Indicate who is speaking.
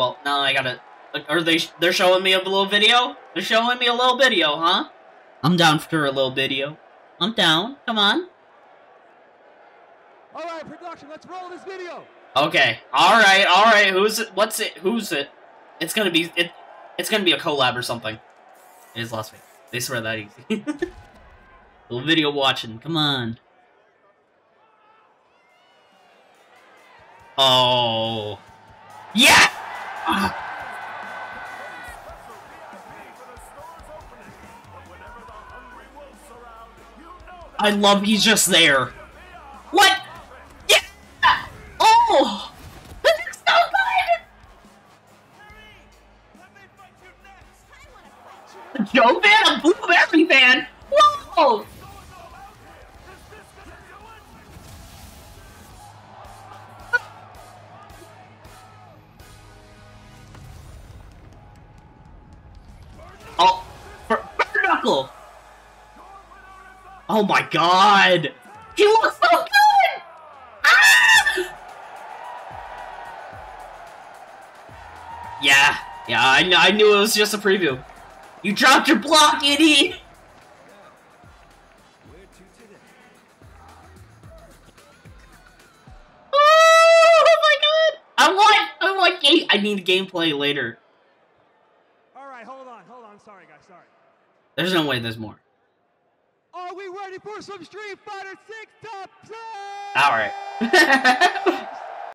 Speaker 1: well, now I gotta... Are they... They're showing me a little video? They're showing me a little video, huh? I'm down for a little video. I'm down. Come on.
Speaker 2: All right, production, let's roll this video.
Speaker 1: Okay. All right. All right. Who's it? What's it? Who's it? It's gonna be it. It's gonna be a collab or something. It is Las Vegas. They swear that easy. little video watching. Come on. Oh. Yeah. I love he's just there. What? Yeah! Oh! This is so good! Joe fan? A Blueberry fan? Knuckle! Oh my god! He looks so good! Ah! Yeah, yeah, I, kn I knew it was just a preview. You dropped your block, idiot! Oh my god! I want, I want game. I need gameplay later.
Speaker 2: All right, hold on, hold on. Sorry, guys, sorry.
Speaker 1: There's no way there's more.
Speaker 2: Are we ready for some Street Fighter 6 top 10?
Speaker 1: Alright.